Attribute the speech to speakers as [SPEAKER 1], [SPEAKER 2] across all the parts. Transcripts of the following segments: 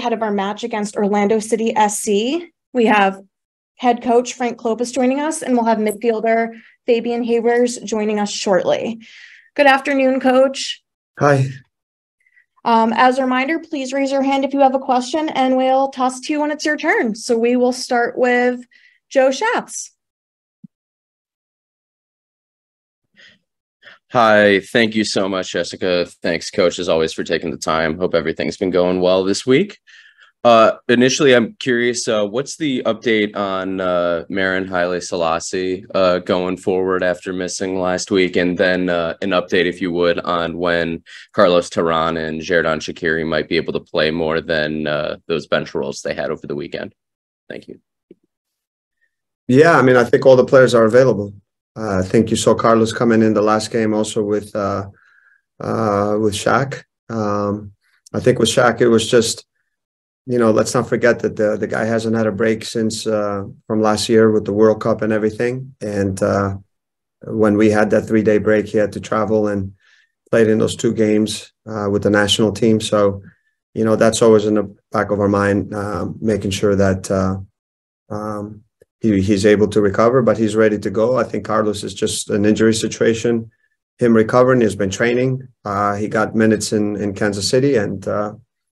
[SPEAKER 1] ahead of our match against Orlando City SC. We have head coach Frank Klopas joining us, and we'll have midfielder Fabian Herbers joining us shortly. Good afternoon, coach.
[SPEAKER 2] Hi.
[SPEAKER 1] Um, as a reminder, please raise your hand if you have a question and we'll toss to you when it's your turn. So we will start with Joe Schatz.
[SPEAKER 3] Hi, thank you so much, Jessica. Thanks, coach, as always, for taking the time. Hope everything's been going well this week. Uh, initially, I'm curious, uh, what's the update on uh, Maren Haile Selassie uh, going forward after missing last week? And then uh, an update, if you would, on when Carlos Terán and Xherdan Shaqiri might be able to play more than uh, those bench roles they had over the weekend. Thank you.
[SPEAKER 2] Yeah, I mean, I think all the players are available. Uh, I think you saw Carlos coming in the last game also with uh, uh, with Shaq. Um, I think with Shaq, it was just, you know, let's not forget that the the guy hasn't had a break since uh, from last year with the World Cup and everything. And uh, when we had that three day break, he had to travel and played in those two games uh, with the national team. So, you know, that's always in the back of our mind, making sure that. Um, he, he's able to recover, but he's ready to go. I think Carlos is just an injury situation. Him recovering, he's been training. Uh, he got minutes in, in Kansas City, and uh,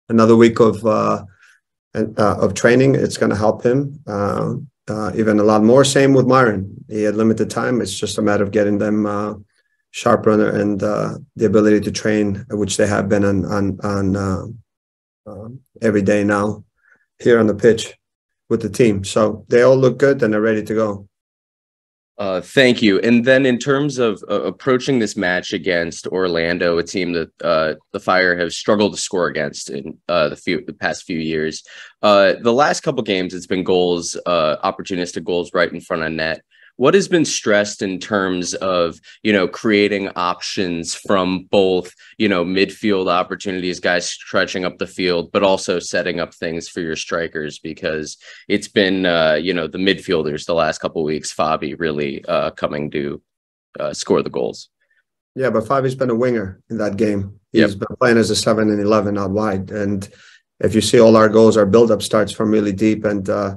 [SPEAKER 2] another week of uh, uh of training. It's going to help him uh, uh, even a lot more. Same with Maren. He had limited time. It's just a matter of getting them sharp runner and the ability to train, which they have been on on on every day now here on the pitch with the team. So they all look good and they're ready to go.
[SPEAKER 3] Uh, thank you. And then in terms of uh, approaching this match against Orlando, a team that uh, the Fire have struggled to score against in uh, the few the past few years, uh, the last couple games it's been goals, uh, opportunistic goals right in front of net what has been stressed in terms of you know creating options from both you know midfield opportunities guys stretching up the field but also setting up things for your strikers? Because it's been uh, you know the midfielders the last couple weeks fabi really uh, coming to uh, score the goals.
[SPEAKER 2] Yeah but fabi's been a winger in that game. He's yep. been playing as a 7 and 11 out wide. And if you see all our goals our build-up starts from really deep. And uh,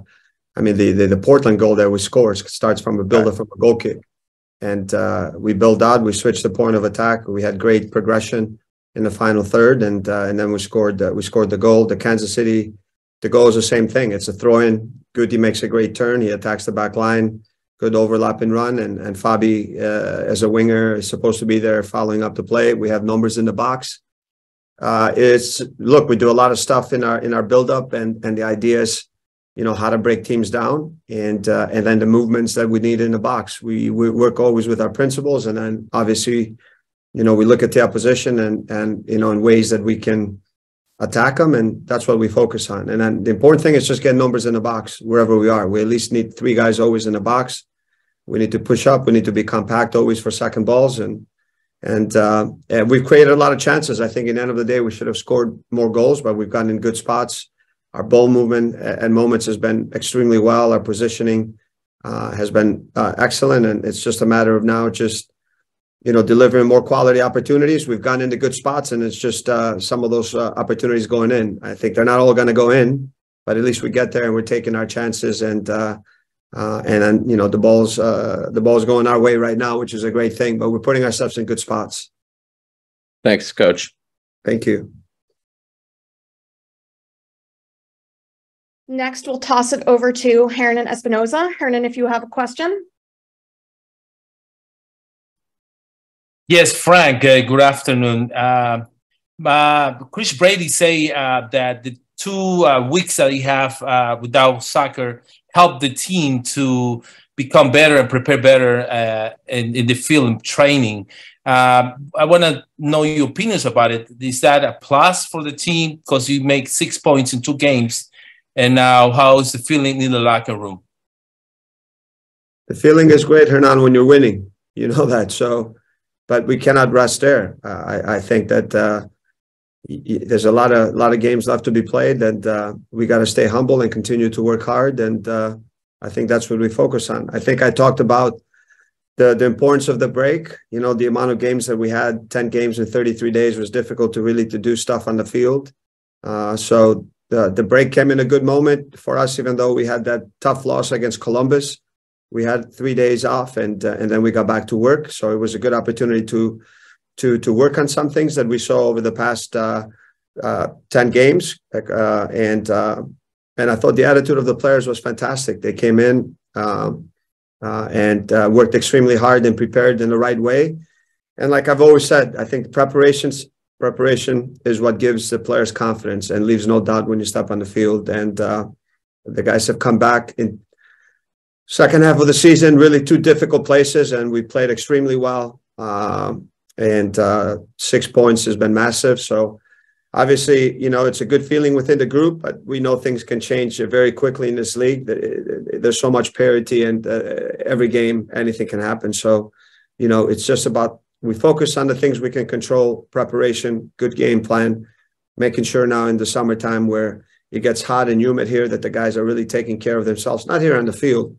[SPEAKER 2] I mean, the, the, the Portland goal that we score starts from a builder from a goal kick, and uh, we build out. We switched the point of attack. We had great progression in the final third, and uh, and then we scored uh, we scored the goal. The Kansas City, the goal is the same thing. It's a throw in. Goody makes a great turn. He attacks the back line. Good overlap and run, and and Fabi uh, as a winger is supposed to be there following up the play. We have numbers in the box. Uh, it's look, we do a lot of stuff in our in our build up, and and the idea is you know how to break teams down and uh, and then the movements that we need in the box. We we work always with our principles and then obviously you know we look at the opposition and and you know in ways that we can attack them and that's what we focus on. And then the important thing is just get numbers in the box wherever we are. We at least need three guys always in the box. We need to push up. We need to be compact always for second balls and and, uh, and we've created a lot of chances. I think in the end of the day we should have scored more goals but we've gotten in good spots our ball movement at moments has been extremely well. Our positioning uh, has been uh, excellent, and it's just a matter of now just you know delivering more quality opportunities. We've gone into good spots, and it's just uh, some of those uh, opportunities going in. I think they're not all going to go in, but at least we get there and we're taking our chances. And uh, uh, and then you know the ball's the ball's going our way right now, which is a great thing. But we're putting ourselves in good spots.
[SPEAKER 3] Thanks, Coach.
[SPEAKER 2] Thank you.
[SPEAKER 1] Next, we'll toss it over to Hernan Espinoza. Hernan, if you have a question.
[SPEAKER 4] Yes, Frank, uh, good afternoon. Uh, uh, Chris Brady say uh, that the two uh, weeks that he have uh, without soccer helped the team to become better and prepare better in, in, the field training. I want to know your opinions about it. Is that a plus for the team because you make six points in two games? And now, how's the feeling in the locker room?
[SPEAKER 2] The feeling is great, Hernan, when you're winning. You know that. So, but we cannot rest there. Uh, I, I, think that uh, there's a lot of lot of games left to be played, and uh, we got to stay humble and continue to work hard. And uh, I think that's what we focus on. I think I talked about the the importance of the break. You know, the amount of games that we had, ten games in 33 days, was difficult to really to do stuff on the field. Uh, so the the break came in a good moment for us, even though we had that tough loss against Columbus. We had three days off, and uh, and then we got back to work. So it was a good opportunity to to to work on some things that we saw over the past uh, uh, ten games, uh, and uh, and I thought the attitude of the players was fantastic. They came in um, uh, and worked extremely hard and prepared in the right way. And like I've always said, I think preparations preparation is what gives the players confidence and leaves no doubt when you step on the field. And the guys have come back in second half of the season, really two difficult places, and we played extremely well. Um, and uh, six points has been massive. So obviously, you know, it's a good feeling within the group, but we know things can change very quickly in this league. There's so much parity, and uh, every game, anything can happen. So, you know, it's just about we focus on the things we can control: preparation, good game plan, making sure now in the summertime where it gets hot and humid here that the guys are really taking care of themselves, not here on the field.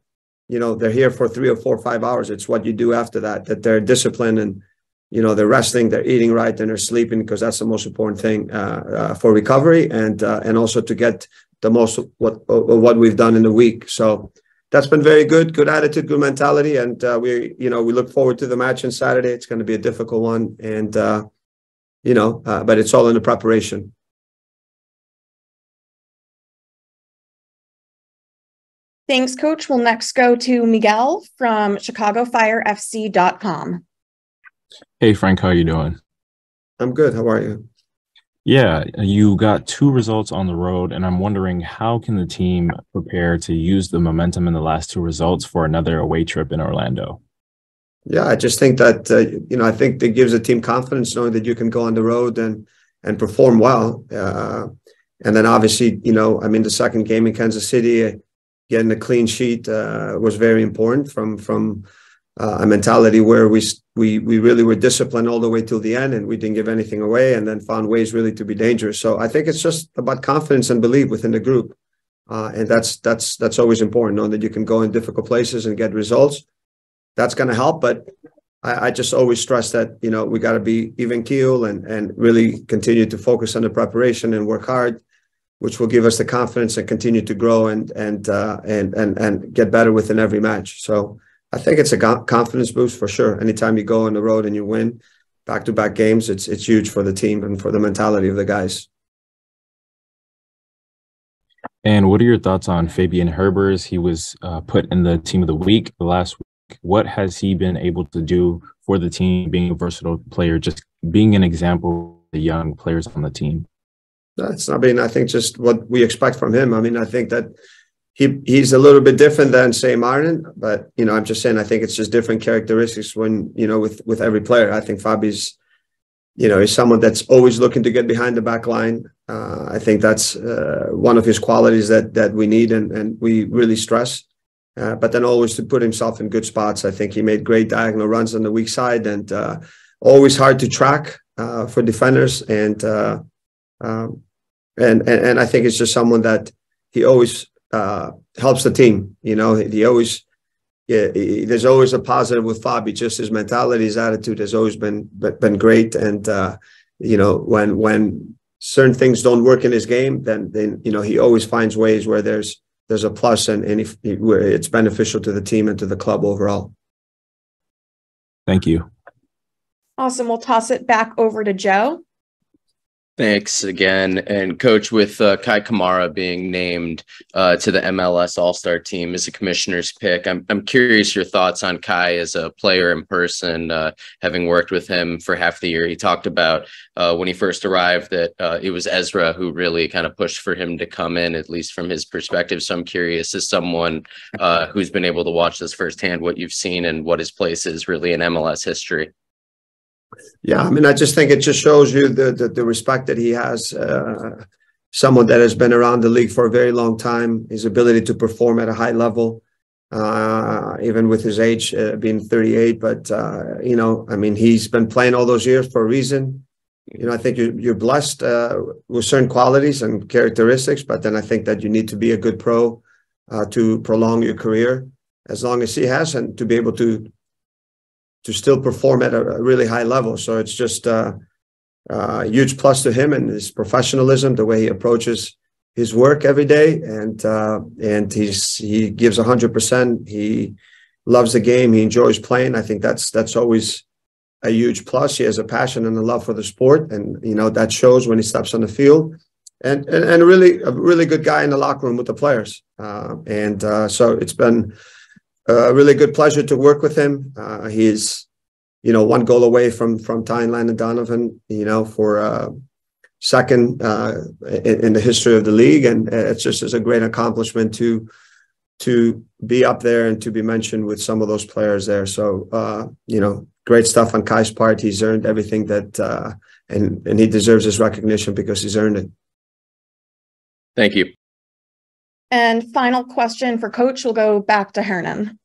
[SPEAKER 2] You know, they're here for three or four or five hours. It's what you do after that, that they're disciplined and you know they're resting they're eating right and they're sleeping because that's the most important thing uh, uh, for recovery and uh, and also to get the most what what we've done in the week so that's been very good good attitude good mentality and uh, we you know we look forward to the match on saturday it's going to be a difficult one and uh, you know uh, but it's all in the preparation
[SPEAKER 1] Thanks, Coach. We'll next go to Miguel from ChicagoFireFC.com.
[SPEAKER 5] Hey Frank, how are you doing?
[SPEAKER 2] I'm good. How are you?
[SPEAKER 5] Yeah, you got two results on the road, and I'm wondering how can the team prepare to use the momentum in the last two results for another away trip in Orlando?
[SPEAKER 2] Yeah, I just think that uh, you know I think it gives a team confidence knowing that you can go on the road and and perform well. Uh, and then obviously, you know, I mean, the second game in Kansas City, getting a clean sheet uh, was very important from from uh, a mentality where we we we really were disciplined all the way till the end and we didn't give anything away and then found ways really to be dangerous. So i think it's just about confidence and belief within the group uh, and that's that's that's always important knowing that you can go in difficult places and get results. That's going to help but I, I, just always stress that you know we got to be even keel and and really continue to focus on the preparation and work hard which will give us the confidence and continue to grow and and uh, and and and get better within every match. So I think it's a confidence boost for sure. Anytime you go on the road and you win back to back games, it's it's huge for the team and for the mentality of the guys.
[SPEAKER 5] And what are your thoughts on Fabian Herbers? He was uh, put in the team of the week last week. What has he been able to do for the team, being a versatile player, just being an example of the young players on the team?
[SPEAKER 2] That's, I mean, I think just what we expect from him. I mean, I think that he he's a little bit different than say Martin, but you know, I'm just saying I think it's just different characteristics when you know with with every player. I think Fabi's, you know, is someone that's always looking to get behind the back line. Uh, I think that's uh, one of his qualities that that we need and and we really stress. Uh, but then always to put himself in good spots. I think he made great diagonal runs on the weak side and uh, always hard to track uh, for defenders. And, uh, um, and and and I think it's just someone that he always uh, helps the team. You know, he always, yeah, he, there's always a positive with Fabi. Just his mentality, his attitude has always been been great. And uh, you know, when when certain things don't work in his game, then then you know he always finds ways where there's there's a plus and and if, where it's beneficial to the team and to the club overall.
[SPEAKER 5] Thank you.
[SPEAKER 1] Awesome. We'll toss it back over to Joe.
[SPEAKER 3] Thanks again. And coach, with uh, Kei Kamara being named uh, to the MLS All Star team as a commissioner's pick, I'm, I'm curious your thoughts on Kei as a player in person, uh, having worked with him for half the year. He talked about uh, when he first arrived that uh, it was Ezra who really kind of pushed for him to come in, at least from his perspective. So I'm curious, as someone uh, who's been able to watch this firsthand, what you've seen and what his place is really in MLS history.
[SPEAKER 2] Yeah, I mean, I just think it just shows you the the, the respect that he has. Uh, someone that has been around the league for a very long time, his ability to perform at a high level, uh, even with his age uh, being 38. But uh, you know, I mean, he's been playing all those years for a reason. You know, I think you're, you're blessed uh, with certain qualities and characteristics, but then I think that you need to be a good pro uh, to prolong your career as long as he has, and to be able to to still perform at a, really high level. So it's just uh, a huge plus to him and his professionalism, the way he approaches his work every day, and uh, and he's he gives hundred percent. He loves the game. He enjoys playing. I think that's that's always a huge plus. He has a passion and a love for the sport, and you know that shows when he steps on the field. And and, and really a really good guy in the locker room with the players. Uh, and uh, so it's been a really good pleasure to work with him. Uh, he's you know one goal away from from tying Landon Donovan. You know for uh, second uh, in, in, the history of the league, and it's just as a great accomplishment to to be up there and to be mentioned with some of those players there. So uh, you know, great stuff on Kei's part. He's earned everything that, uh, and and he deserves his recognition because he's earned it.
[SPEAKER 3] Thank you.
[SPEAKER 1] And final question for Coach. We'll go back to Hernan.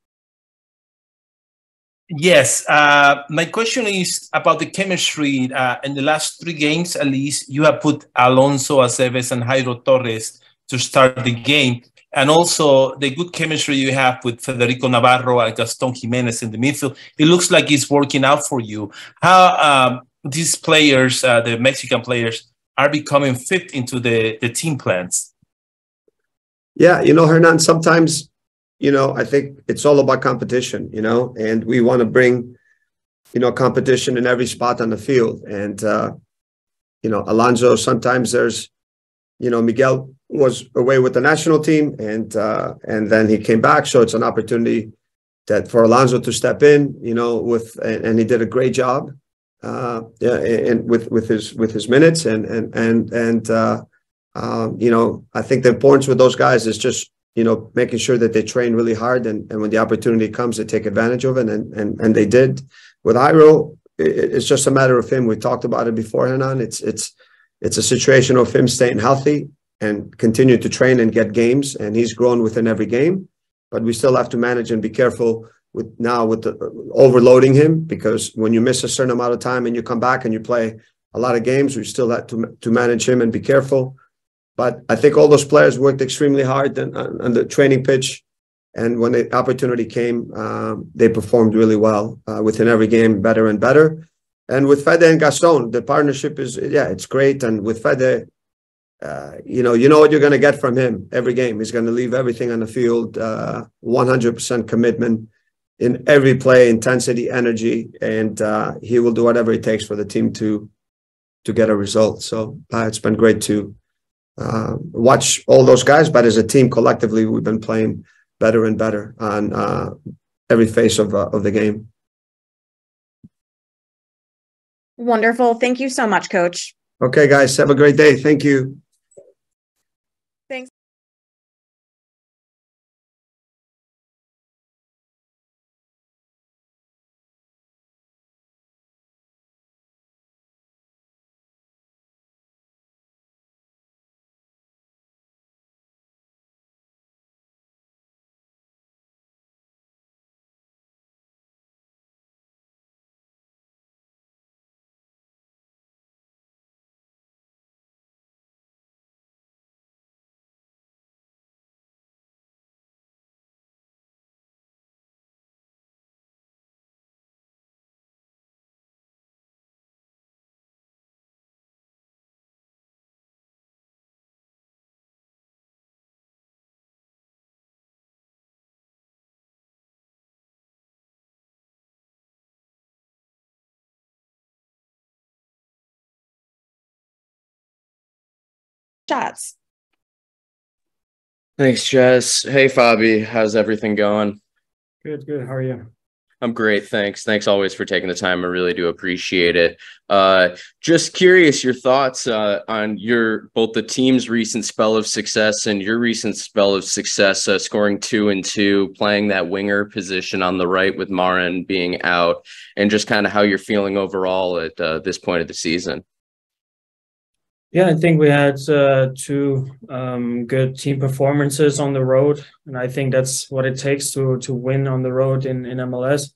[SPEAKER 4] Yes, uh, my question is about the chemistry. Uh, in the last three games, at least, you have put Alonso Aceves and Jairo Torres to start the game. And also the good chemistry you have with Federico Navarro and Gaston Gimenez in the midfield. It looks like it's working out for you. How um, these players, uh, the Mexican players, are becoming fit into the, the team plans?
[SPEAKER 2] Yeah, you know, Hernan, sometimes you know, I think it's all about competition, you know, and we want to bring, you know, competition in every spot on the field. And, uh, you know, Alonso, sometimes there's, you know, Miguel was away with the national team and, uh, and then he came back. So it's an opportunity that for Alonso to step in, you know, with, and, and he did a great job, uh, yeah, and with, with his, with his minutes and, and, and, and, uh, um, you know, I think the importance with those guys is just you know, making sure that they train really hard and, and when the opportunity comes, they take advantage of it. And and and they did. With Jairo, it, it's just a matter of him. We talked about it before, Hernan. It's it's it's a situation of him staying healthy and continue to train and get games. And he's grown within every game. But we still have to manage and be careful with now with the overloading him because when you miss a certain amount of time and you come back and you play a lot of games, we still have to to manage him and be careful. But I think all those players worked extremely hard on, on the training pitch. And when the opportunity came, um, they performed really well uh, within every game, better and better. And with Fede and Gaston, the partnership is, yeah, it's great. And with Fede, uh, you know, you know what you're going to get from him every game. He's going to leave everything on the field, uh, 100% commitment in every play, intensity, energy, and uh, he will do whatever it takes for the team to to get a result. So uh, it's been great to uh, watch all those guys. But as a team, collectively, we've been playing better and better on uh, every face of, uh, of the game.
[SPEAKER 1] Wonderful. Thank you so much, Coach.
[SPEAKER 2] Okay, guys. Have a great day. Thank you.
[SPEAKER 1] Chats.
[SPEAKER 3] Thanks, Jess. Hey, Fabi. How's everything going?
[SPEAKER 6] Good, good. How are you?
[SPEAKER 3] I'm great. Thanks. Thanks always for taking the time. I really do appreciate it. Uh, just curious, your thoughts uh, on your both the team's recent spell of success and your recent spell of success, uh, scoring two and two, playing that winger position on the right with Maren being out, and just kind of how you're feeling overall at uh, this point of the season.
[SPEAKER 6] Yeah, I think we had uh, two um, good team performances on the road, and I think that's what it takes to to win on the road in in MLS.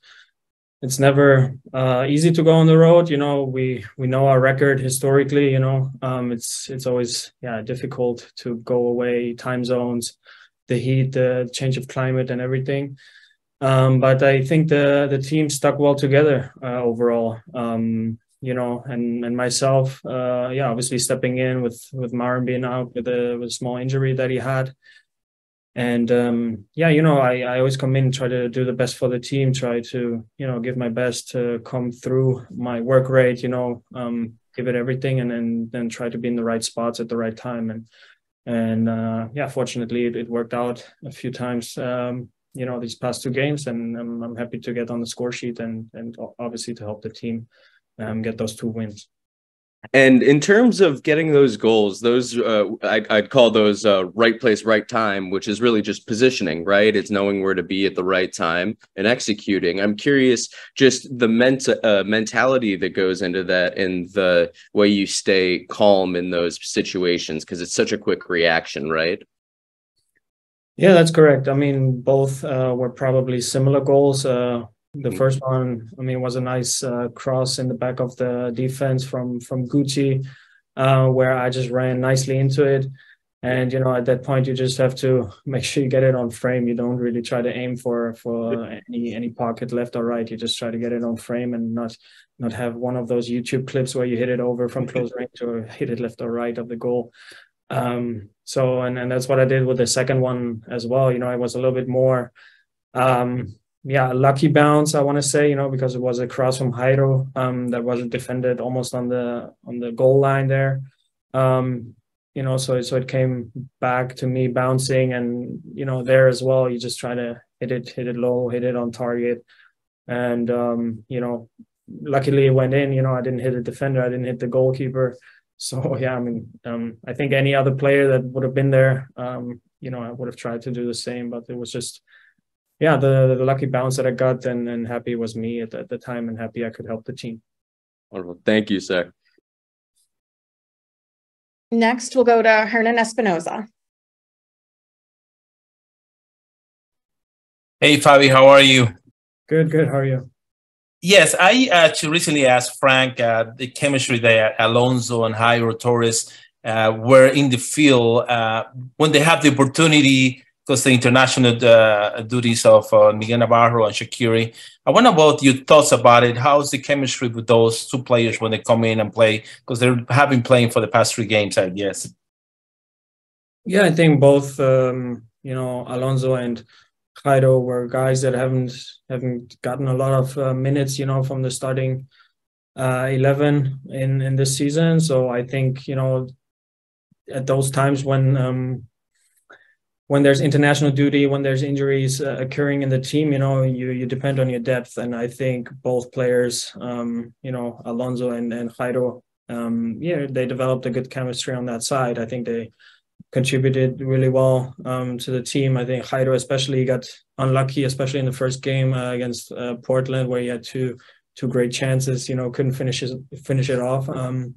[SPEAKER 6] It's never uh, easy to go on the road. You know, we we know our record historically. You know, um, it's it's always yeah difficult to go away, time zones, the heat, the change of climate, and everything. Um, but I think the the team stuck well together uh, overall. Um, you know, and and myself, uh, yeah, obviously stepping in with with Maren being out with a with a small injury that he had, and um, yeah, you know, I I always come in try to do the best for the team, try to you know give my best to come through my work rate, you know, um, give it everything, and then then try to be in the right spots at the right time, and and uh, yeah, fortunately it, it, worked out a few times. Um, you know these past two games, and I'm, I'm happy to get on the score sheet and and obviously to help the team um, get those two wins.
[SPEAKER 3] And in terms of getting those goals, those uh, I, would call those uh, right place, right time, which is really just positioning, right? It's knowing where to be at the right time and executing. I'm curious, just the ment- uh, mentality that goes into that and the way you stay calm in those situations because it's such a quick reaction, right?
[SPEAKER 6] Yeah, that's correct. I mean, both uh, were probably similar goals. The mm-hmm. first one, I mean, was a nice uh, cross in the back of the defense from from Gucci, uh, where I just ran nicely into it. And you know, at that point, you just have to make sure you get it on frame. You don't really try to aim for for any any pocket left or right. You just try to get it on frame and not not have one of those YouTube clips where you hit it over from close range or hit it left or right of the goal. Um, so and and that's what I did with the second one as well. You know, I was a little bit more um yeah, lucky bounce, I want to say, you know, because it was a cross from Jairo um, that wasn't defended almost on the on the goal line there. Um, you know, so so it came back to me bouncing, and you know, there as well, you just try to hit it, hit it low, hit it on target, and um, you know, luckily it went in. You know, I didn't hit a defender, I didn't hit the goalkeeper. So yeah, I mean, um, I think any other player that would have been there, um, you know, I would have tried to do the same, but it was just yeah, the, the lucky bounce that I got and, and happy was me at the, at the time and happy I could help the team.
[SPEAKER 3] Wonderful. Thank you, sir.
[SPEAKER 1] Next, we'll go to Hernan Espinoza.
[SPEAKER 4] Hey, Fabi, how are you?
[SPEAKER 6] Good, good. How are you?
[SPEAKER 4] Yes, I actually recently asked Frank uh, the chemistry that Alonso and Jairo Torres uh, were in the field uh, when they have the opportunity because the international uh, duties of uh, Miguel Navarro and Shaqiri. I wonder about your thoughts about it. How's the chemistry with those two players when they come in and play? Because they have been playing for the past three games, I guess.
[SPEAKER 6] Yeah, I think both, um, you know, Alonso and Jairo were guys that haven't haven't gotten a lot of uh, minutes, you know, from the starting uh, eleven in in this season. So I think you know, at those times when um, when there's international duty, when there's injuries uh, occurring in the team, you know, you you depend on your depth, and I think both players, um, you know, Alonso and and Jairo, um, yeah, they developed a good chemistry on that side. I think they contributed really well um, to the team. I think Jairo especially got unlucky, especially in the first game uh, against uh, Portland, where he had two two great chances. You know, couldn't finish his, finish it off. Um,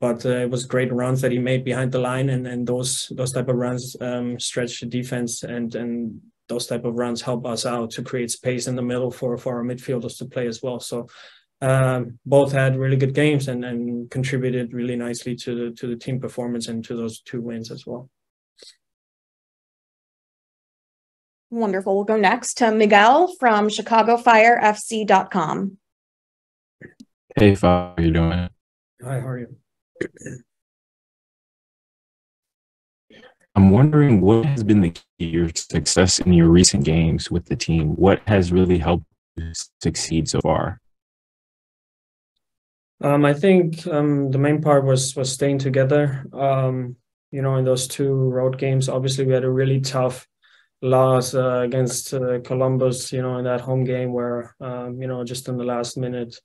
[SPEAKER 6] but uh, it was great runs that he made behind the line, and and those those type of runs um, stretch the defense, and and those type of runs help us out to create space in the middle for for our midfielders to play as well. So um, both had really good games and and contributed really nicely to the to the team performance and to those two wins as well.
[SPEAKER 1] Wonderful. We'll go next to Miguel from ChicagoFireFC.com.
[SPEAKER 5] Hey, how are you doing?
[SPEAKER 6] Hi, how are you?
[SPEAKER 5] I'm wondering what has been the key to your success in your recent games with the team? What has really helped you succeed so far?
[SPEAKER 6] Um, I think um, the main part was was staying together. Um, you know, in those two road games, obviously we had a really tough loss uh, against uh, Columbus. You know, in that home game where um, you know just in the last minute,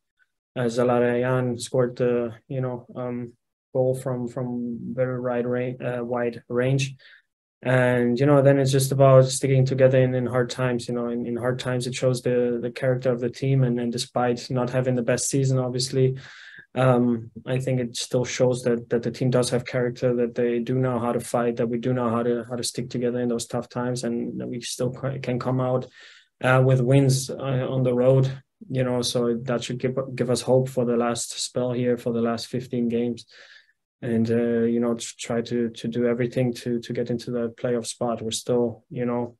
[SPEAKER 6] uh, Zelarayan scored the you know um, goal from from very wide range, uh, wide range. And you know, then it's just about sticking together in, in hard times. You know, in, in hard times, it shows the the character of the team. And, and despite not having the best season, obviously, um, I think it still shows that that the team does have character, that they do know how to fight, that we do know how to how to stick together in those tough times, and that we still can come out uh, with wins uh, on the road. You know, so that should give give us hope for the last spell here for the last 15 games and uh, you know try to to do everything to to get into the playoff spot. We're still you know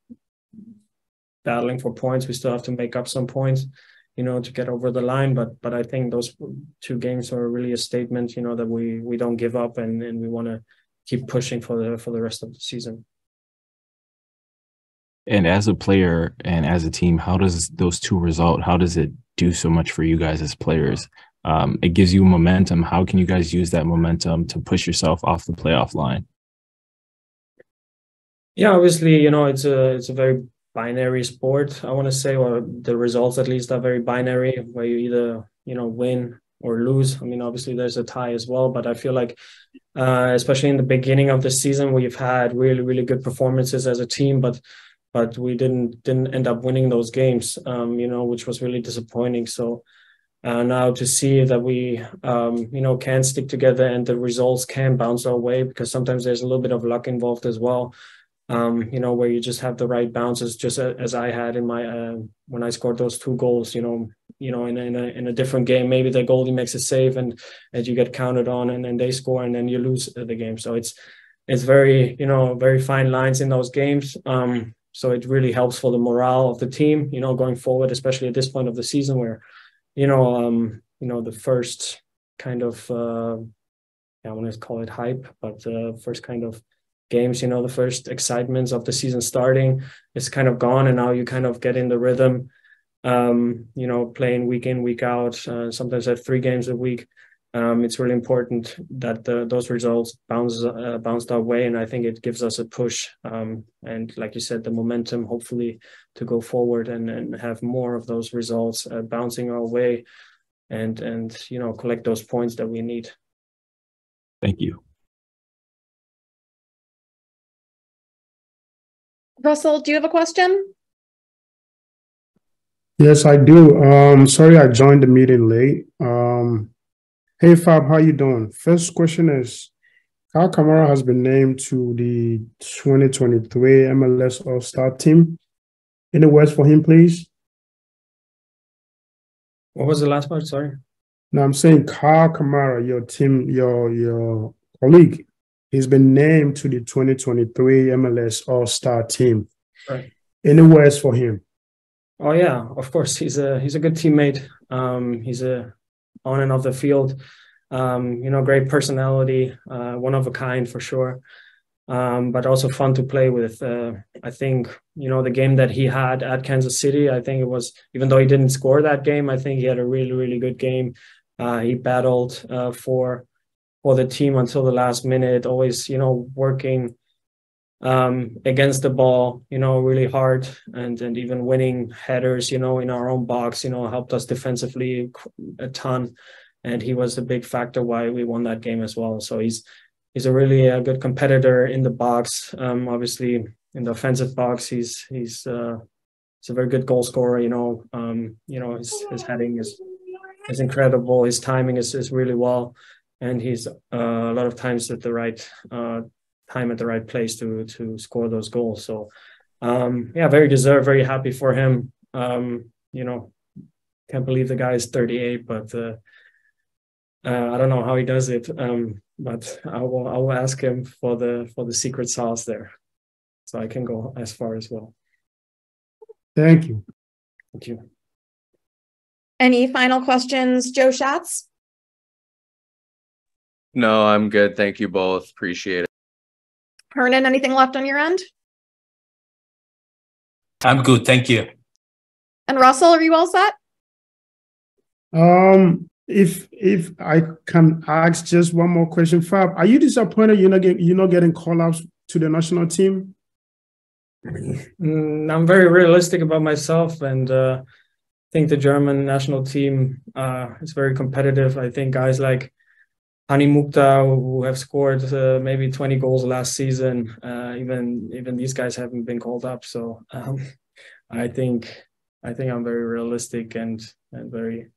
[SPEAKER 6] battling for points. We still have to make up some points, you know, to get over the line. But but I think those two games are really a statement, you know, that we we don't give up and and we want to keep pushing for the for the rest of the season.
[SPEAKER 5] And as a player and as a team, how does those two result? How does it do so much for you guys as players? Um, it gives you momentum. How can you guys use that momentum to push yourself off the playoff line?
[SPEAKER 6] Yeah, obviously, you know, it's a it's a very binary sport. I want to say, or the results at least are very binary, where you either you know win or lose. I mean, obviously there's a tie as well, but I feel like, uh, especially in the beginning of the season, we've had really really good performances as a team, but but we didn't didn't end up winning those games. Um, you know, which was really disappointing. So. Uh, now to see that we um, you know can stick together and the results can bounce our way because sometimes there's a little bit of luck involved as well um, you know, where you just have the right bounces, just as I had in my uh, when I scored those two goals. You know, you know, in in a, in a different game, maybe the goalie makes a save and and you get counted on, and then they score, and then you lose the game. So it's it's very you know very fine lines in those games. Um, so it really helps for the morale of the team, you know, going forward, especially at this point of the season where, you know, um, you know, the first kind of uh, I want to call it hype, but uh, first kind of games you know the first excitements of the season starting is kind of gone and now you kind of get in the rhythm. Um, you know playing week in week out uh, sometimes at three games a week um, it's really important that the, those results bounce uh, bounced our way and i think it gives us a push um, and like you said the momentum hopefully to go forward and, and have more of those results uh, bouncing our way and and you know collect those points that we need
[SPEAKER 5] thank you
[SPEAKER 1] Russell, do you have a question?
[SPEAKER 7] Yes, I do. Um, sorry, I joined the meeting late. Um, hey, Fab, how you doing? First question is, Kyle Kamara has been named to the 2023 MLS All-Star team. Any words for him, please?
[SPEAKER 6] What was the last part? Sorry.
[SPEAKER 7] No, I'm saying Kyle Kamara, your team, your your colleague, He's been named to the 2023 MLS All Star team. Right. Any words for him?
[SPEAKER 6] Oh yeah, of course. He's a he's a good teammate. Um, he's a on and off the field. Um, you know, great personality, uh, one of a kind for sure. Um, but also fun to play with. Uh, I think you know the game that he had at Kansas City. I think it was even though he didn't score that game, I think he had a really really good game. Uh, he battled uh, for for the team until the last minute, always, you know, working um, against the ball, you know, really hard and, and even winning headers, you know, in our own box, you know, helped us defensively a ton. And he was a big factor why we won that game as well. So he's, he's a really a uh, good competitor in the box. Um, obviously in the offensive box, he's, he's, uh, he's a very good goal scorer, you know, um, you know, his, his heading is, is incredible. His timing is, is really well and he's uh, a lot of times at the right uh, time at the right place to to score those goals. So um, yeah, very deserved, very happy for him. Um, you know, can't believe the guy is 38, but uh, uh, I don't know how he does it. Um, but I will I will ask him for the for the secret sauce there, so I can go as far as well.
[SPEAKER 7] Thank you.
[SPEAKER 6] Thank you.
[SPEAKER 1] Any final questions, Joe Schatz?
[SPEAKER 3] No, I'm good. Thank you both. Appreciate it.
[SPEAKER 1] Hernan, anything left on your end?
[SPEAKER 4] I'm good. Thank you.
[SPEAKER 1] And Russell, are you all set?
[SPEAKER 7] Um, if if I can ask just one more question, Fab, are you disappointed you're not getting you're not getting call ups to the national team?
[SPEAKER 6] Mm, I'm very realistic about myself, and uh, I think the German national team uh, is very competitive. I think guys like Hani Mukhtar, who have scored uh, maybe 20 goals last season. Uh, even even these guys haven't been called up. So um, I think I think I'm very realistic and and very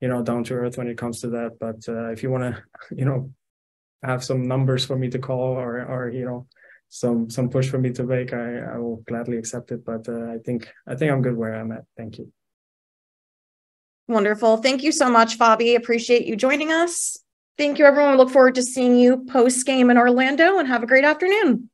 [SPEAKER 6] you know down to earth when it comes to that. But uh, if you want to you know have some numbers for me to call or or you know some some push for me to make, I, I will gladly accept it. But uh, I think I think I'm good where I'm at. Thank you.
[SPEAKER 1] Wonderful. Thank you so much, Fabi. Appreciate you joining us. Thank you, everyone. We look forward to seeing you post game in Orlando and have a great afternoon.